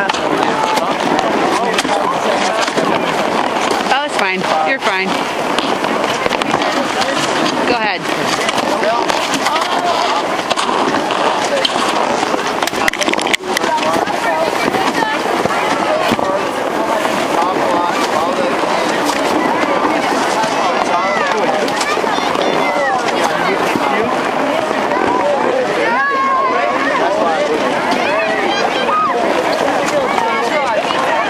Oh, it's fine. You're fine. Go ahead.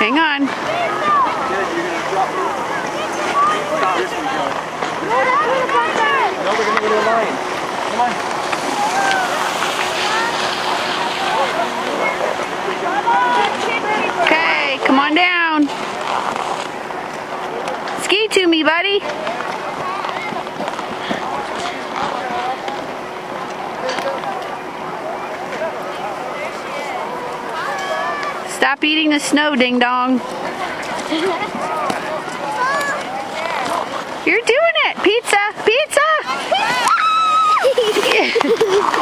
Hang on. Okay, come on down. Ski to me, buddy. Stop eating the snow, ding dong. You're doing it. Pizza, pizza. Job.